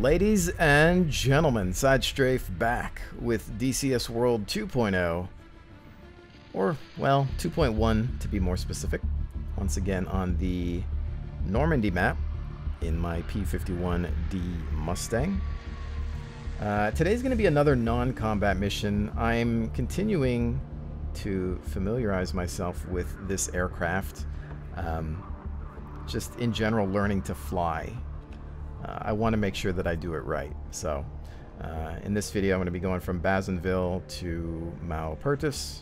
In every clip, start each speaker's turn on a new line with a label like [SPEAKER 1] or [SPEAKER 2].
[SPEAKER 1] Ladies and gentlemen, SideStrafe back with DCS World 2.0, or, well, 2.1 to be more specific. Once again on the Normandy map in my P-51D Mustang. Uh, today's going to be another non-combat mission. I'm continuing to familiarize myself with this aircraft. Um, just in general learning to fly uh, I want to make sure that I do it right. So uh, in this video, I'm going to be going from Bazenville to Maupertus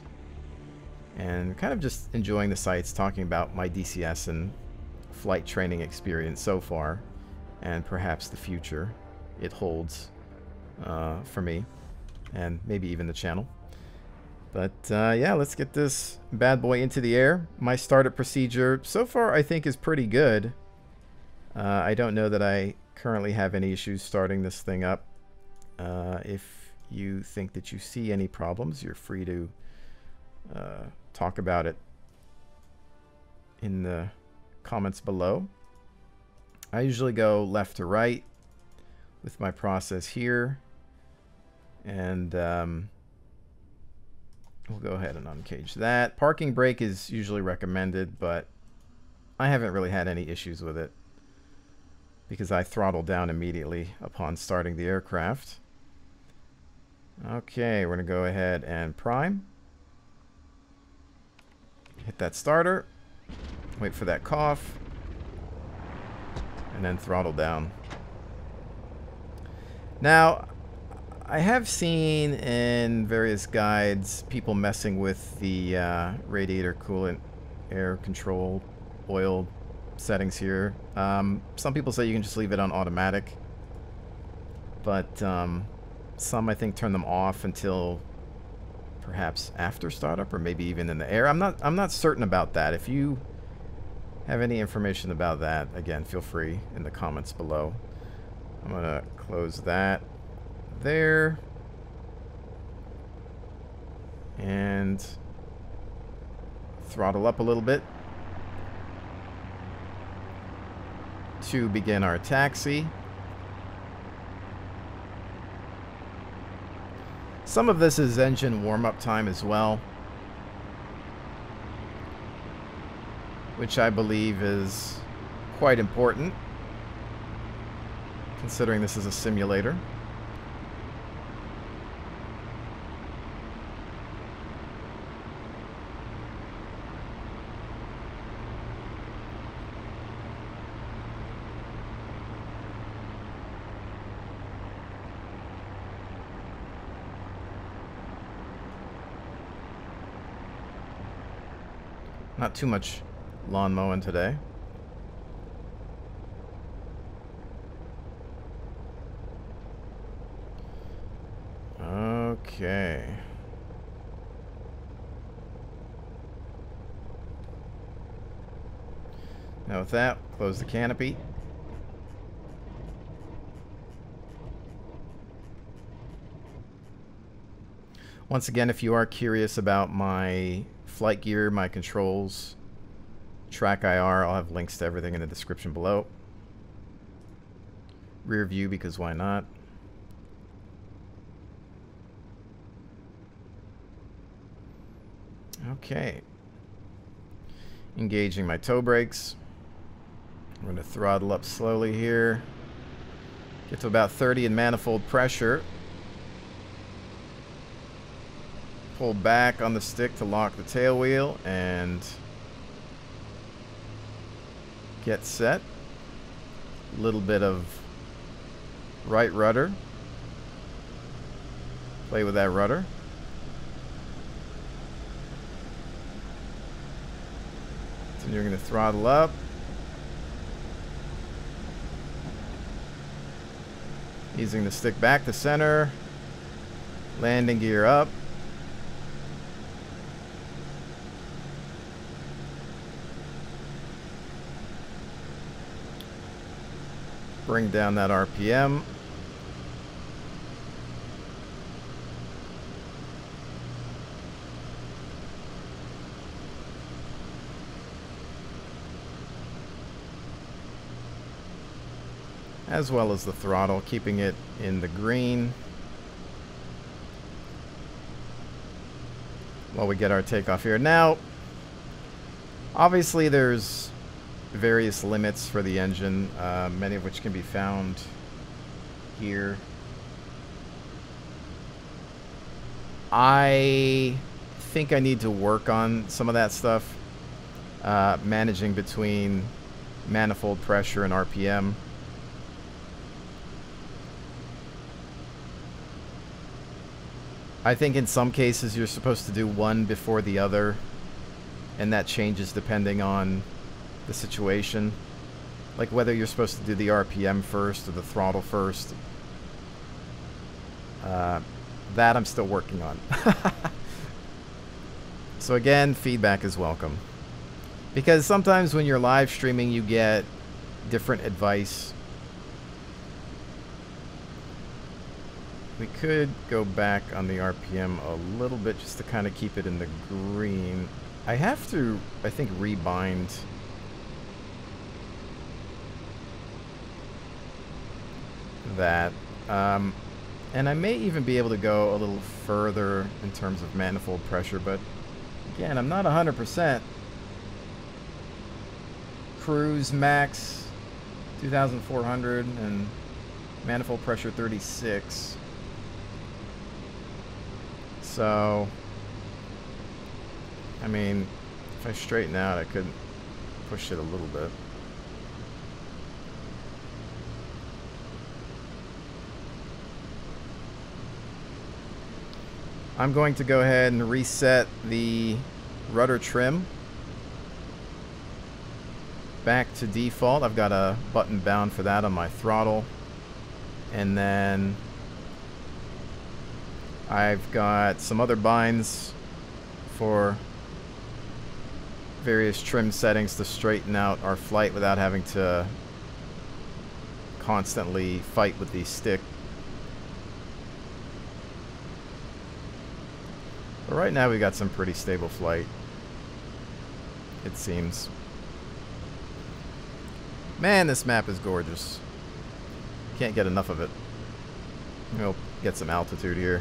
[SPEAKER 1] and kind of just enjoying the sights, talking about my DCS and flight training experience so far and perhaps the future it holds uh, for me and maybe even the channel. But uh, yeah, let's get this bad boy into the air. My startup procedure so far I think is pretty good. Uh, I don't know that I currently have any issues starting this thing up. Uh, if you think that you see any problems, you're free to uh, talk about it in the comments below. I usually go left to right with my process here. And um, we'll go ahead and uncage that. Parking brake is usually recommended, but I haven't really had any issues with it because I throttled down immediately upon starting the aircraft. Okay, we're going to go ahead and prime. Hit that starter. Wait for that cough. And then throttle down. Now, I have seen in various guides people messing with the uh, radiator coolant air control oil settings here. Um, some people say you can just leave it on automatic, but um, some I think turn them off until perhaps after startup or maybe even in the air. I'm not I'm not certain about that. If you have any information about that, again, feel free in the comments below. I'm gonna close that there and throttle up a little bit. To begin our taxi. Some of this is engine warm-up time as well. Which I believe is quite important, considering this is a simulator. Too much lawn mowing today. Okay. Now with that, close the canopy. Once again, if you are curious about my flight gear, my controls, TrackIR. I'll have links to everything in the description below. Rear view because why not? Okay. Engaging my toe brakes. I'm going to throttle up slowly here. Get to about 30 in manifold pressure. Pull back on the stick to lock the tail wheel and get set. A little bit of right rudder. Play with that rudder. Then you're going to throttle up. Easing the stick back to center. Landing gear up. Bring down that RPM. as well as the throttle, keeping it in the green. While we get our takeoff here. Now, obviously there's various limits for the engine, uh, many of which can be found here. I think I need to work on some of that stuff, uh, managing between manifold pressure and RPM. I think in some cases you're supposed to do one before the other, and that changes depending on the situation. Like whether you're supposed to do the RPM first or the throttle first. Uh, that I'm still working on. so again, feedback is welcome. Because sometimes when you're live streaming, you get different advice. We could go back on the RPM a little bit just to kind of keep it in the green. I have to, I think, rebind that. Um, and I may even be able to go a little further in terms of manifold pressure, but again, I'm not 100%. Cruise max 2,400 and manifold pressure 36. So, I mean, if I straighten out, I could push it a little bit. I'm going to go ahead and reset the rudder trim back to default. I've got a button bound for that on my throttle. And then I've got some other binds for various trim settings to straighten out our flight without having to constantly fight with the stick But right now we've got some pretty stable flight. It seems. Man, this map is gorgeous. Can't get enough of it. We'll get some altitude here.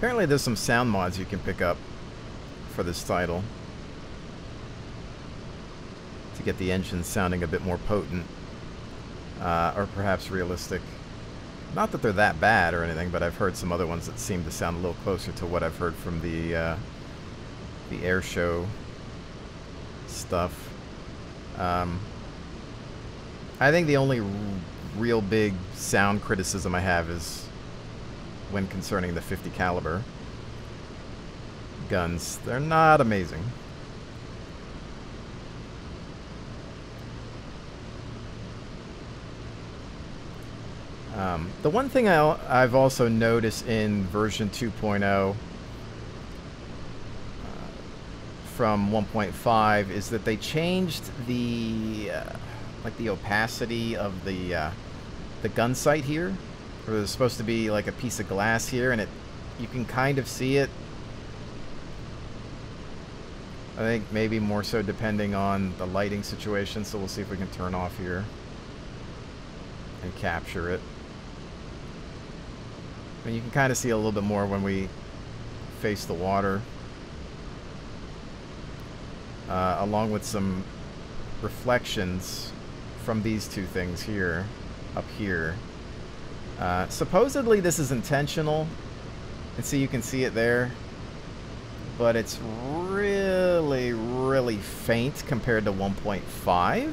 [SPEAKER 1] Apparently there's some sound mods you can pick up for this title to get the engine sounding a bit more potent uh, or perhaps realistic. Not that they're that bad or anything, but I've heard some other ones that seem to sound a little closer to what I've heard from the uh, the air show stuff. Um, I think the only real big sound criticism I have is when concerning the 50 caliber guns. They're not amazing. Um, the one thing I, have also noticed in version 2.0 uh, from 1.5 is that they changed the uh, like the opacity of the uh, the gun sight here there's supposed to be like a piece of glass here, and it you can kind of see it. I think maybe more so depending on the lighting situation, so we'll see if we can turn off here and capture it. And you can kind of see a little bit more when we face the water. Uh, along with some reflections from these two things here, up here. Uh, supposedly this is intentional. And see, you can see it there. But it's really, really faint compared to 1.5.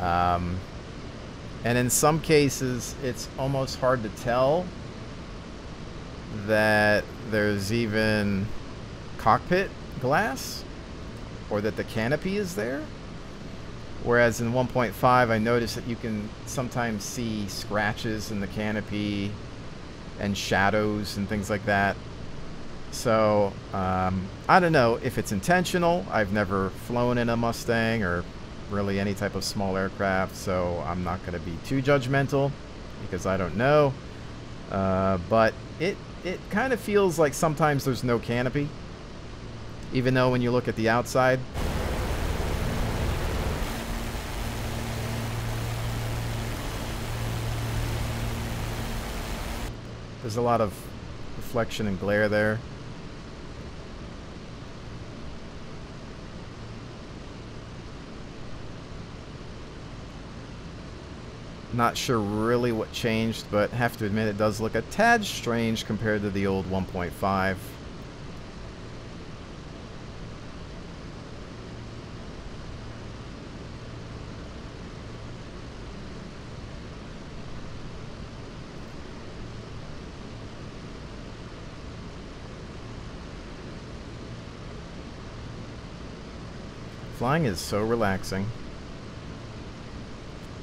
[SPEAKER 1] Um, and in some cases, it's almost hard to tell that there's even cockpit glass or that the canopy is there. Whereas in 1.5, I noticed that you can sometimes see scratches in the canopy and shadows and things like that. So, um, I don't know if it's intentional. I've never flown in a Mustang or really any type of small aircraft, so I'm not going to be too judgmental because I don't know. Uh, but it, it kind of feels like sometimes there's no canopy. Even though when you look at the outside, There's a lot of reflection and glare there. Not sure really what changed, but have to admit it does look a tad strange compared to the old 1.5. Flying is so relaxing.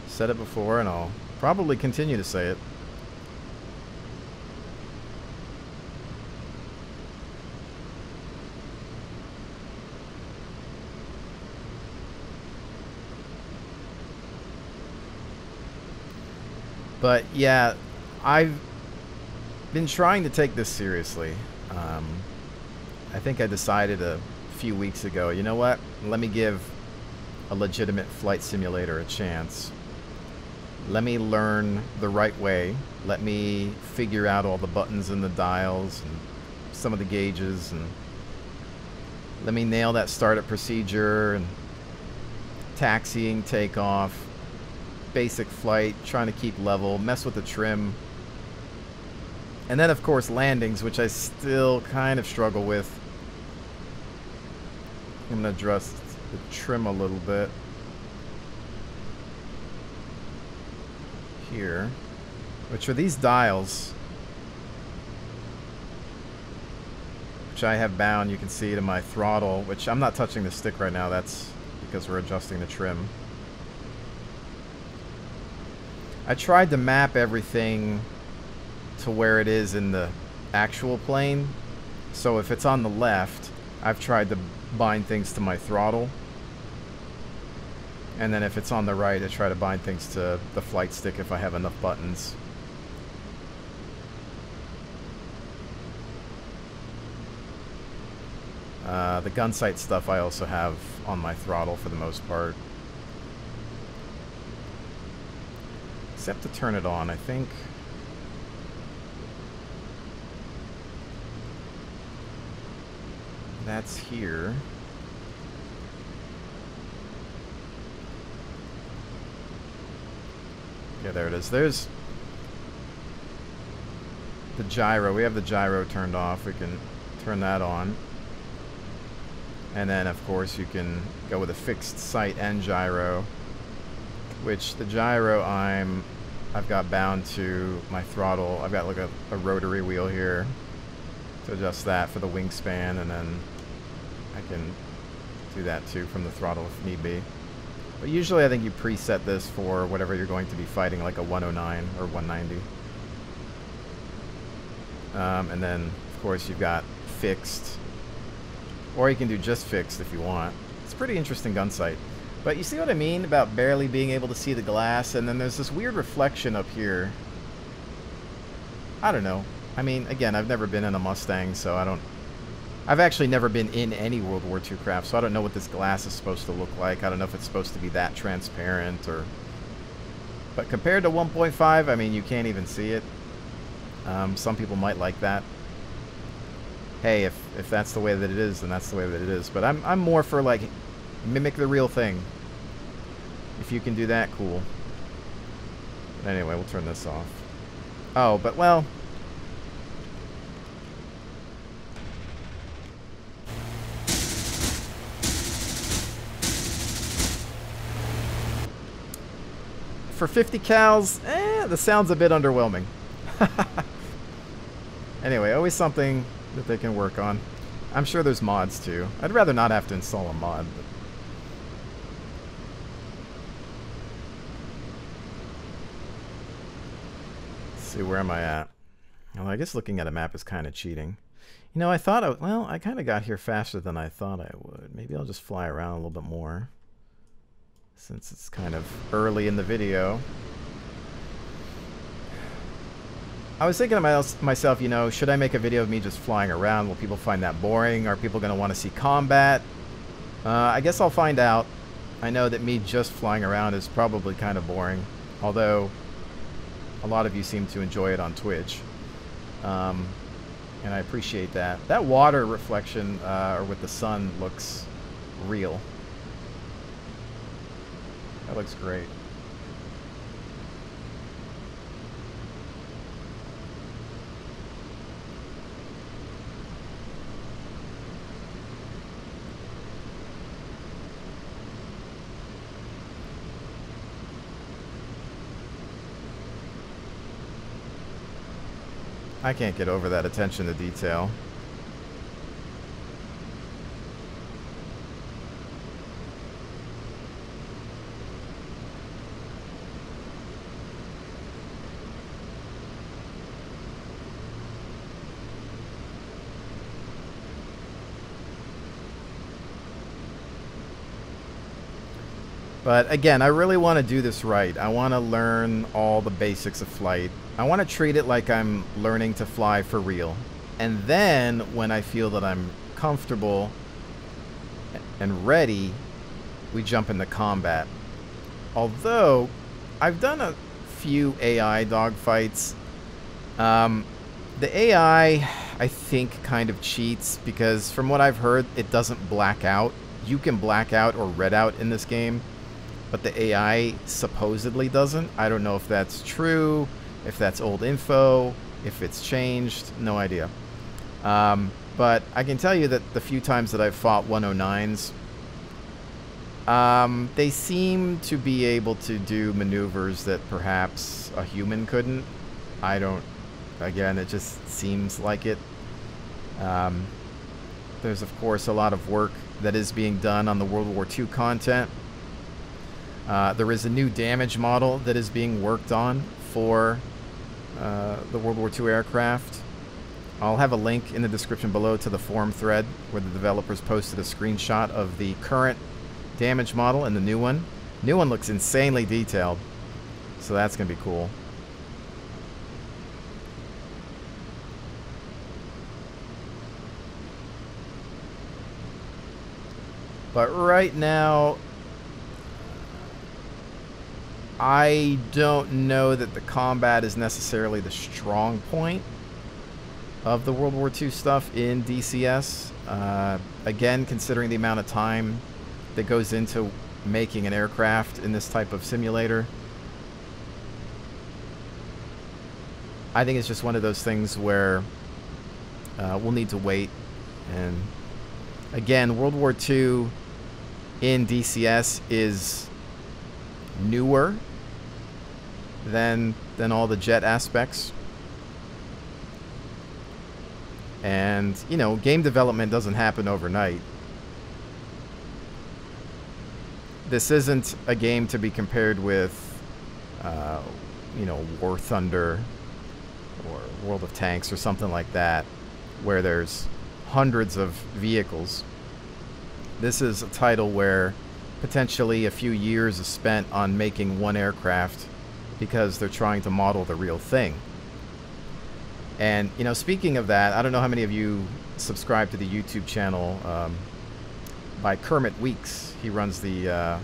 [SPEAKER 1] Said it before and I'll probably continue to say it. But yeah, I've been trying to take this seriously. Um, I think I decided a few weeks ago, you know what? Let me give a legitimate flight simulator a chance. Let me learn the right way. Let me figure out all the buttons and the dials and some of the gauges and let me nail that startup procedure and taxiing, takeoff, basic flight, trying to keep level, mess with the trim. And then, of course, landings, which I still kind of struggle with. I'm going to adjust the trim a little bit. Here. Which are these dials. Which I have bound. You can see to my throttle. Which I'm not touching the stick right now. That's because we're adjusting the trim. I tried to map everything to where it is in the actual plane. So if it's on the left, I've tried to bind things to my throttle. And then if it's on the right, I try to bind things to the flight stick if I have enough buttons. Uh, the gun sight stuff I also have on my throttle for the most part. Except to turn it on, I think That's here. Yeah, there it is. There's the gyro. We have the gyro turned off. We can turn that on. And then, of course, you can go with a fixed sight and gyro. Which the gyro I'm I've got bound to my throttle. I've got like a, a rotary wheel here to adjust that for the wingspan and then I can do that too from the throttle if need be. But usually I think you preset this for whatever you're going to be fighting, like a 109 or 190. Um, and then, of course, you've got fixed. Or you can do just fixed if you want. It's a pretty interesting gun sight. But you see what I mean about barely being able to see the glass, and then there's this weird reflection up here. I don't know. I mean, again, I've never been in a Mustang, so I don't I've actually never been in any World War II craft, so I don't know what this glass is supposed to look like. I don't know if it's supposed to be that transparent or... But compared to 1.5, I mean, you can't even see it. Um, some people might like that. Hey, if, if that's the way that it is, then that's the way that it is. But I'm, I'm more for, like, mimic the real thing. If you can do that, cool. But anyway, we'll turn this off. Oh, but, well, for 50 cals, eh, the sound's a bit underwhelming. anyway, always something that they can work on. I'm sure there's mods too. I'd rather not have to install a mod. But... Let's see, where am I at? Well, I guess looking at a map is kind of cheating. You know, I thought, I, well, I kind of got here faster than I thought I would. Maybe I'll just fly around a little bit more. Since it's kind of early in the video. I was thinking to myself, you know, should I make a video of me just flying around? Will people find that boring? Are people going to want to see combat? Uh, I guess I'll find out. I know that me just flying around is probably kind of boring. Although, a lot of you seem to enjoy it on Twitch. Um, and I appreciate that. That water reflection, uh, or with the sun, looks real. That looks great. I can't get over that attention to detail. But again, I really want to do this right. I want to learn all the basics of flight. I want to treat it like I'm learning to fly for real. And then when I feel that I'm comfortable and ready, we jump into combat. Although, I've done a few AI dogfights. Um, the AI, I think, kind of cheats because from what I've heard, it doesn't black out. You can black out or red out in this game but the AI supposedly doesn't. I don't know if that's true, if that's old info, if it's changed, no idea. Um, but I can tell you that the few times that I've fought 109s, um, they seem to be able to do maneuvers that perhaps a human couldn't. I don't, again, it just seems like it. Um, there's, of course, a lot of work that is being done on the World War II content. Uh, there is a new damage model that is being worked on for uh, the World War II aircraft. I'll have a link in the description below to the forum thread where the developers posted a screenshot of the current damage model and the new one. New one looks insanely detailed, so that's going to be cool. But right now, I don't know that the combat is necessarily the strong point of the World War II stuff in DCS. Uh, again, considering the amount of time that goes into making an aircraft in this type of simulator, I think it's just one of those things where uh, we'll need to wait. And again, World War II in DCS is newer than than all the jet aspects. And, you know, game development doesn't happen overnight. This isn't a game to be compared with, uh, you know, War Thunder or World of Tanks or something like that, where there's hundreds of vehicles. This is a title where potentially a few years is spent on making one aircraft because they're trying to model the real thing. And, you know, speaking of that, I don't know how many of you subscribe to the YouTube channel um, by Kermit Weeks. He runs the uh,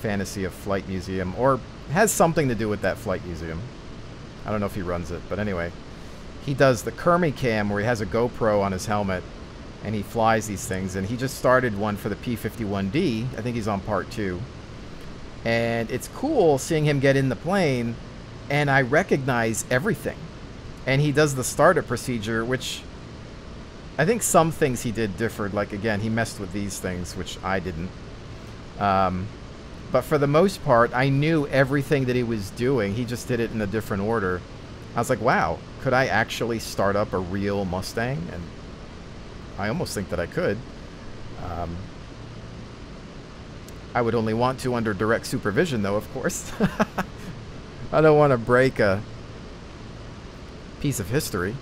[SPEAKER 1] Fantasy of Flight Museum, or has something to do with that flight museum. I don't know if he runs it, but anyway. He does the Kermit cam where he has a GoPro on his helmet and he flies these things. And he just started one for the P-51D. I think he's on part two. And it's cool seeing him get in the plane, and I recognize everything. And he does the startup procedure, which I think some things he did differed. Like, again, he messed with these things, which I didn't. Um, but for the most part, I knew everything that he was doing. He just did it in a different order. I was like, wow, could I actually start up a real Mustang? And I almost think that I could. Um, I would only want to under direct supervision, though, of course. I don't want to break a piece of history.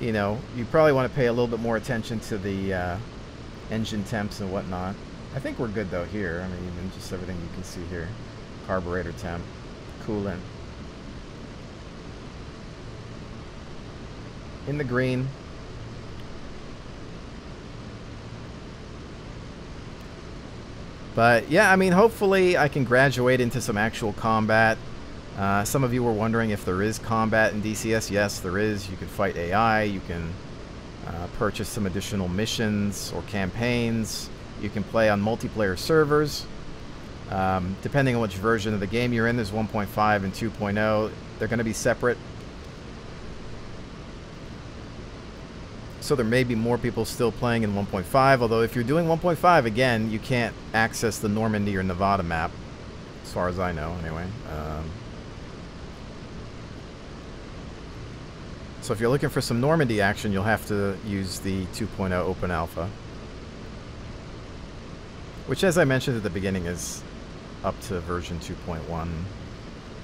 [SPEAKER 1] You know, you probably want to pay a little bit more attention to the uh, engine temps and whatnot. I think we're good, though, here. I mean, just everything you can see here. Carburetor temp, coolant. In the green, But yeah, I mean, hopefully I can graduate into some actual combat. Uh, some of you were wondering if there is combat in DCS. Yes, there is. You can fight AI. You can uh, purchase some additional missions or campaigns. You can play on multiplayer servers. Um, depending on which version of the game you're in, there's 1.5 and 2.0. They're going to be separate. So there may be more people still playing in 1.5, although if you're doing 1.5, again, you can't access the Normandy or Nevada map, as far as I know, anyway. Um, so if you're looking for some Normandy action, you'll have to use the 2.0 Open Alpha. Which, as I mentioned at the beginning, is up to version 2.1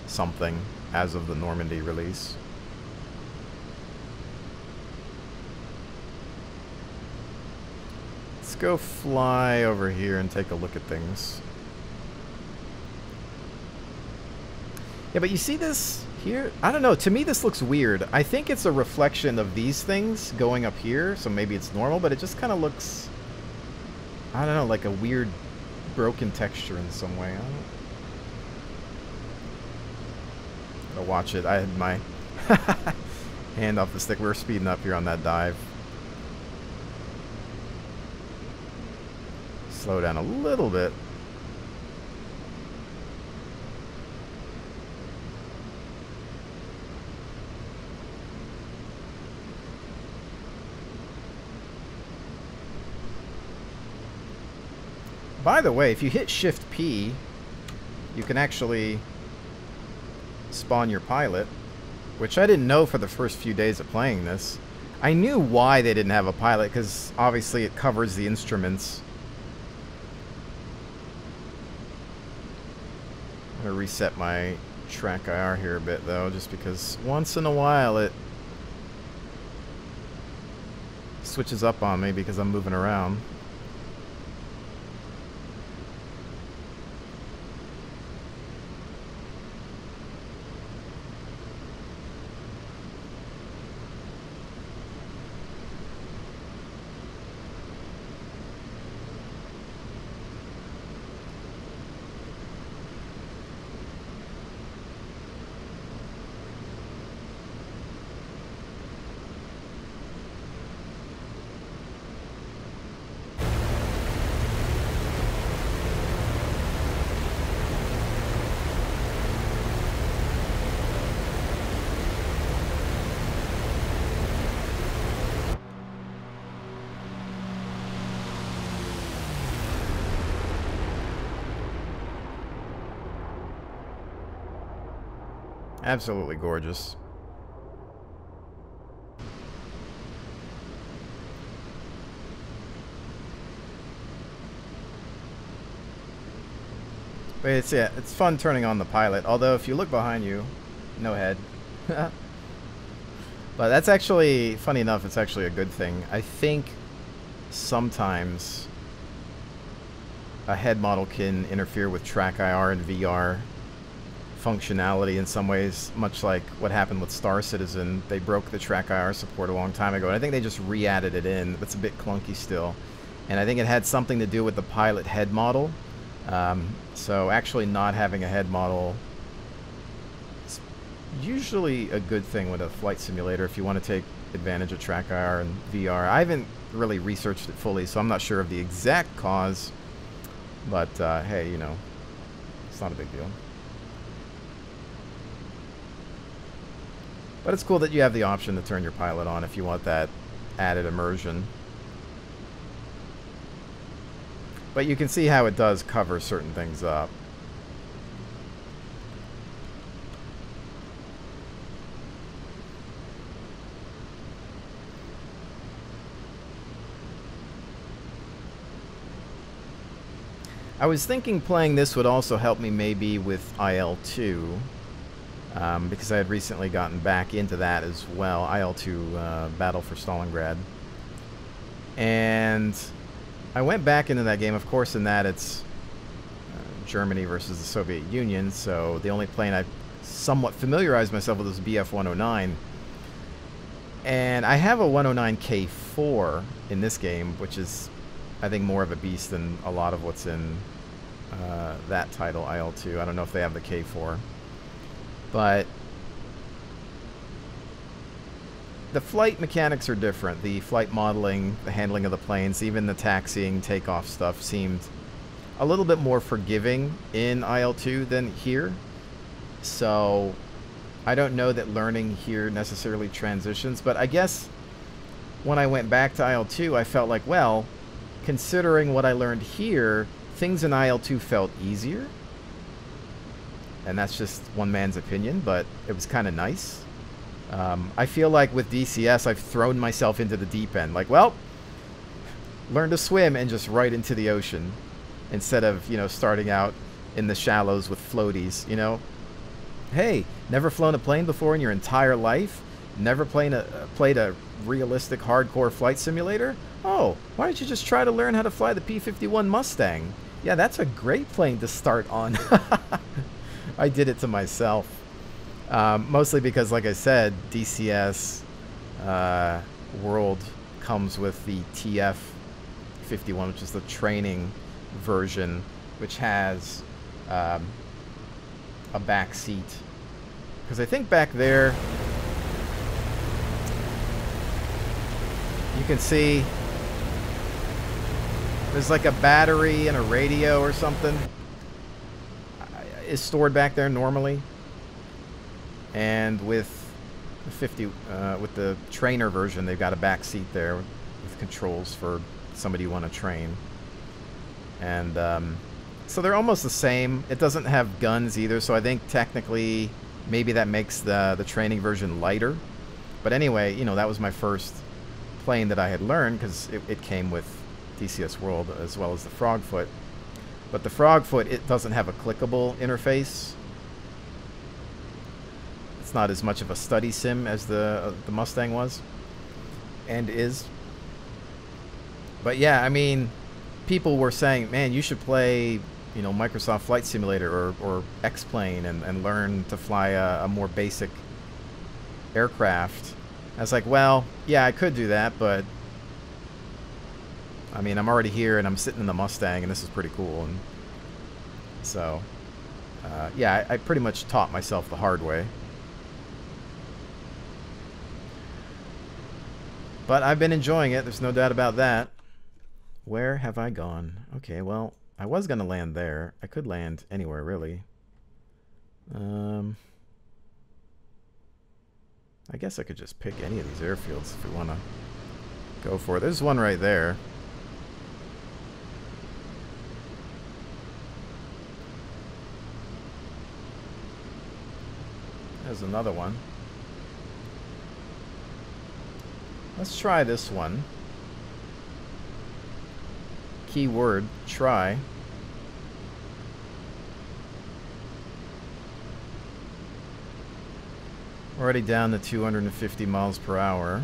[SPEAKER 1] something as of the Normandy release. Go fly over here and take a look at things. Yeah, but you see this here? I don't know. To me, this looks weird. I think it's a reflection of these things going up here, so maybe it's normal, but it just kind of looks... I don't know, like a weird broken texture in some way. I don't Gotta watch it. I had my hand off the stick. We were speeding up here on that dive. Slow down a little bit. By the way, if you hit Shift P, you can actually spawn your pilot, which I didn't know for the first few days of playing this. I knew why they didn't have a pilot, because obviously it covers the instruments I'm going to reset my TrackIR here a bit though, just because once in a while it switches up on me because I'm moving around. Absolutely gorgeous. But it's yeah, it's fun turning on the pilot. Although if you look behind you, no head. but that's actually funny enough. It's actually a good thing. I think sometimes a head model can interfere with TrackIR and VR functionality in some ways, much like what happened with Star Citizen. They broke the TrackIR support a long time ago, and I think they just re-added it in. But it's a bit clunky still. And I think it had something to do with the pilot head model. Um, so actually not having a head model is usually a good thing with a flight simulator if you want to take advantage of TrackIR and VR. I haven't really researched it fully, so I'm not sure of the exact cause. But uh, hey, you know, it's not a big deal. But it's cool that you have the option to turn your pilot on if you want that added immersion. But you can see how it does cover certain things up. I was thinking playing this would also help me maybe with IL-2 um, because I had recently gotten back into that as well, IL-2 uh, Battle for Stalingrad. And I went back into that game. Of course, in that it's uh, Germany versus the Soviet Union, so the only plane I somewhat familiarized myself with was BF-109. And I have a 109K4 in this game, which is, I think, more of a beast than a lot of what's in uh, that title, IL-2. I don't know if they have the K4. But the flight mechanics are different. The flight modeling, the handling of the planes, even the taxiing, takeoff stuff seemed a little bit more forgiving in IL-2 than here. So I don't know that learning here necessarily transitions, but I guess when I went back to IL-2, I felt like, well, considering what I learned here, things in IL-2 felt easier. And that's just one man's opinion, but it was kind of nice. Um, I feel like with DCS, I've thrown myself into the deep end. Like, well, learn to swim and just right into the ocean instead of, you know, starting out in the shallows with floaties, you know? Hey, never flown a plane before in your entire life? Never played a, played a realistic hardcore flight simulator? Oh, why don't you just try to learn how to fly the P-51 Mustang? Yeah, that's a great plane to start on. I did it to myself. Um, mostly because, like I said, DCS uh, World comes with the TF-51, which is the training version, which has um, a back seat. Because I think back there, you can see there's like a battery and a radio or something is stored back there normally. And with the 50, uh, with the trainer version, they've got a back seat there with controls for somebody you want to train. And um, so they're almost the same. It doesn't have guns either, so I think technically maybe that makes the the training version lighter. But anyway, you know that was my first plane that I had learned because it, it came with DCS World as well as the Frogfoot. But the Frogfoot, it doesn't have a clickable interface. It's not as much of a study sim as the uh, the Mustang was and is. But yeah, I mean, people were saying, man, you should play, you know, Microsoft Flight Simulator or, or X-Plane and, and learn to fly a, a more basic aircraft. I was like, well, yeah, I could do that, but I mean, I'm already here and I'm sitting in the Mustang and this is pretty cool. And so, uh, yeah, I, I pretty much taught myself the hard way. But I've been enjoying it. There's no doubt about that. Where have I gone? Okay, well, I was going to land there. I could land anywhere, really. Um, I guess I could just pick any of these airfields if we want to go for it. There's one right there. There's another one. Let's try this one keyword try. Already down to 250 miles per hour.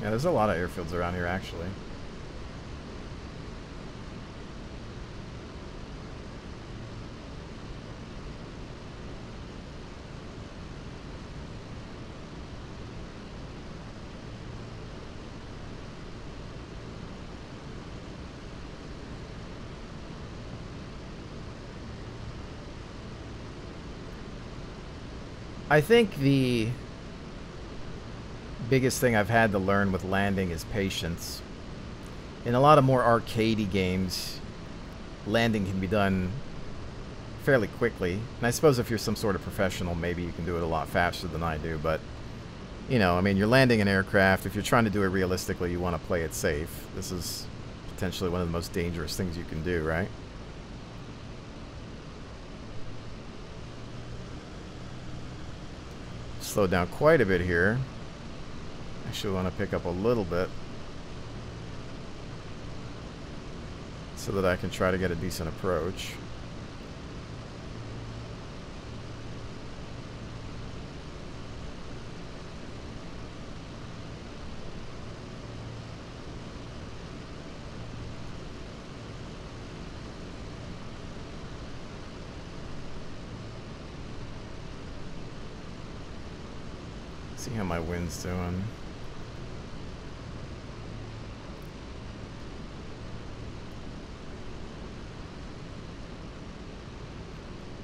[SPEAKER 1] Yeah, there's a lot of airfields around here actually. I think the biggest thing I've had to learn with landing is patience. In a lot of more arcadey games, landing can be done fairly quickly. And I suppose if you're some sort of professional, maybe you can do it a lot faster than I do. But, you know, I mean, you're landing an aircraft. If you're trying to do it realistically, you want to play it safe. This is potentially one of the most dangerous things you can do, right? Slow down quite a bit here. I should want to pick up a little bit. So that I can try to get a decent approach. See how my wind's doing.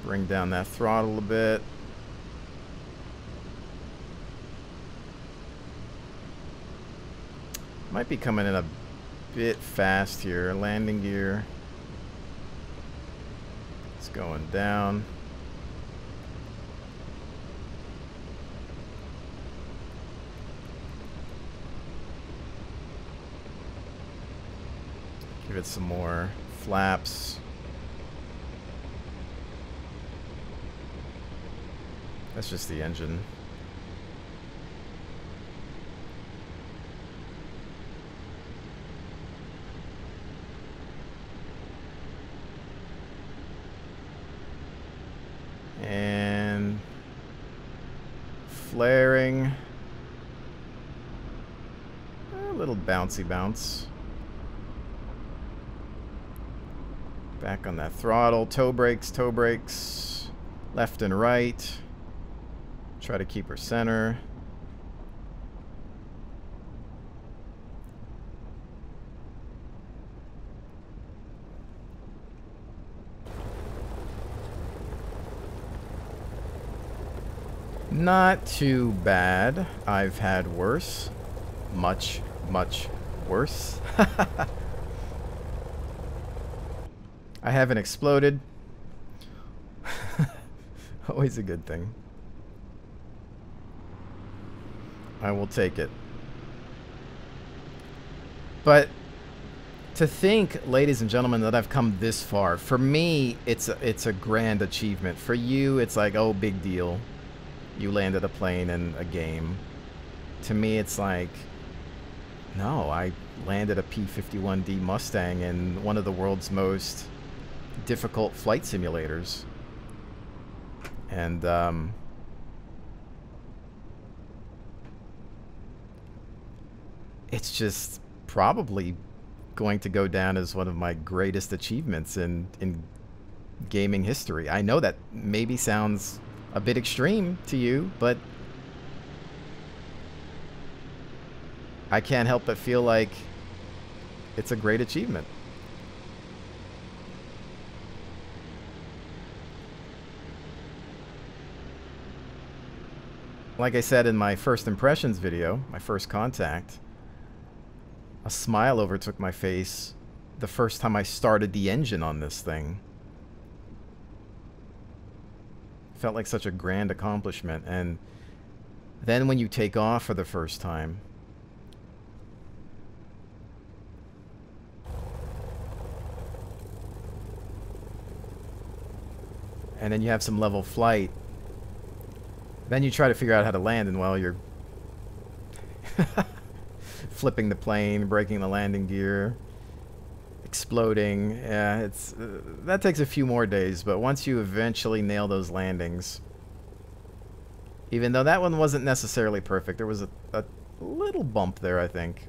[SPEAKER 1] Bring down that throttle a bit. Might be coming in a bit fast here. Landing gear. It's going down. Give it some more flaps. That's just the engine. And flaring. A little bouncy bounce. Back on that throttle. Toe brakes, toe brakes. Left and right. Try to keep her center. Not too bad. I've had worse. Much, much worse. I haven't exploded. Always a good thing. I will take it. But to think, ladies and gentlemen, that I've come this far, for me, it's a, it's a grand achievement. For you, it's like, oh, big deal. You landed a plane in a game. To me, it's like, no, I landed a P-51D Mustang in one of the world's most difficult flight simulators. And, um, it's just probably going to go down as one of my greatest achievements in, in gaming history. I know that maybe sounds a bit extreme to you, but I can't help but feel like it's a great achievement. Like I said in my first impressions video, my first contact, a smile overtook my face the first time I started the engine on this thing. It Felt like such a grand accomplishment. And then when you take off for the first time, and then you have some level flight, then you try to figure out how to land, and well, you're flipping the plane, breaking the landing gear, exploding. Yeah, it's uh, that takes a few more days, but once you eventually nail those landings, even though that one wasn't necessarily perfect, there was a, a little bump there, I think.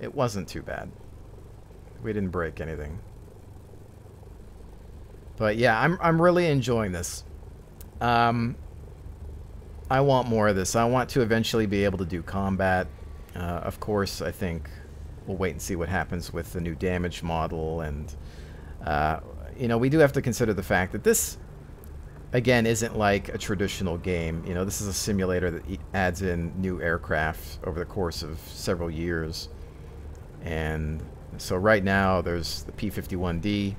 [SPEAKER 1] It wasn't too bad. We didn't break anything. But yeah, I'm I'm really enjoying this. Um, I want more of this. I want to eventually be able to do combat. Uh, of course, I think we'll wait and see what happens with the new damage model. And, uh, you know, we do have to consider the fact that this, again, isn't like a traditional game. You know, this is a simulator that adds in new aircraft over the course of several years. And so right now, there's the P-51D.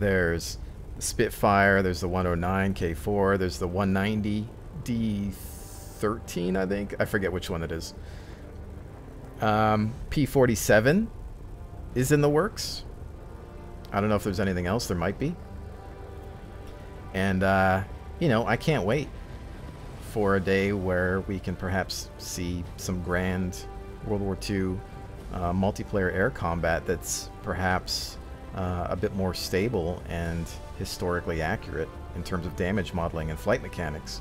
[SPEAKER 1] There's the Spitfire. There's the 109 K4. There's the 190 D13, I think. I forget which one it is. Um, P47 is in the works. I don't know if there's anything else. There might be. And, uh, you know, I can't wait for a day where we can perhaps see some grand World War II uh, multiplayer air combat that's perhaps uh, a bit more stable and historically accurate in terms of damage modeling and flight mechanics.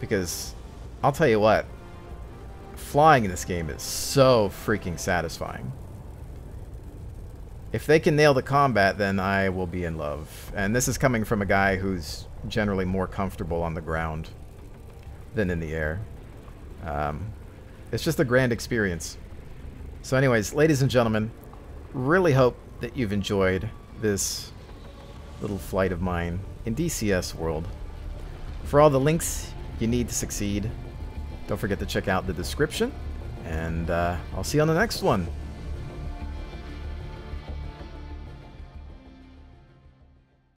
[SPEAKER 1] Because I'll tell you what, flying in this game is so freaking satisfying. If they can nail the combat, then I will be in love. And this is coming from a guy who's generally more comfortable on the ground than in the air. Um, it's just a grand experience. So anyways, ladies and gentlemen, really hope that you've enjoyed this little flight of mine in DCS world. For all the links you need to succeed, don't forget to check out the description, and uh, I'll see you on the next one.